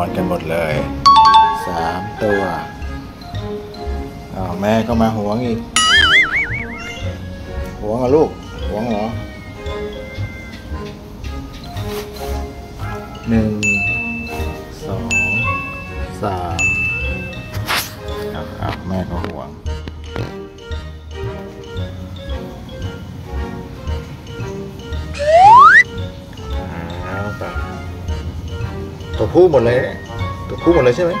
อนกันหมดเลยสามตัวอ้าวแม่ก็มาหวงอีกหวงเหรอลูกหวงเหรอหนึ่งสองสามอ้าวอ้าวแม่ก็หวง ตัวผู้หมดเลย ตัวผู้หมดเลยใช่ไหม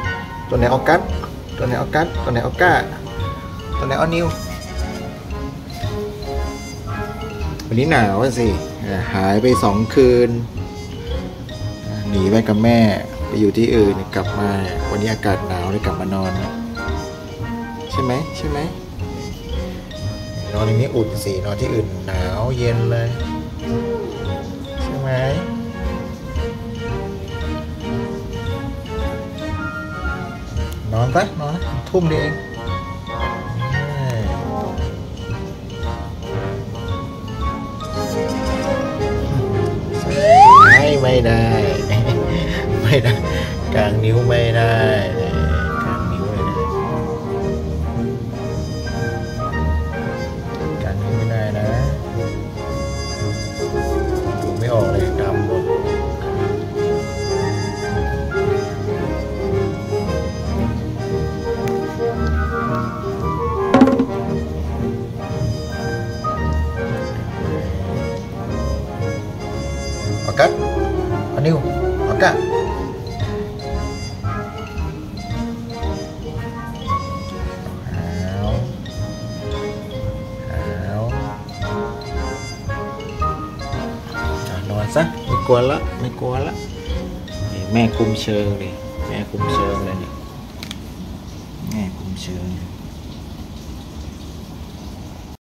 ตัวไหนออกัสตัวไหนออกัสตัวไหนออก้าตัวไหนออนิววันนี้หนาวสิหายไปสองคืน หนีไปกับแม่ไปอยู่ที่อื่นกลับมา วันนี้อากาศหนาวเลยกลับมานอน ใช่ไหมใช่ไหมนอนอย่างนี้อุ่นสินอนที่อื่นหนาวเย็นเลย ใช่ไหม nón vắt nó thum đi em đây mày đây mày đây càng níu mày đây Makan Anil Makan Hảo Hảo Nuan sah Ni kuala Ni kuala Ni mẹ cung sương đi Mẹ cung sương đây nè Mẹ cung sương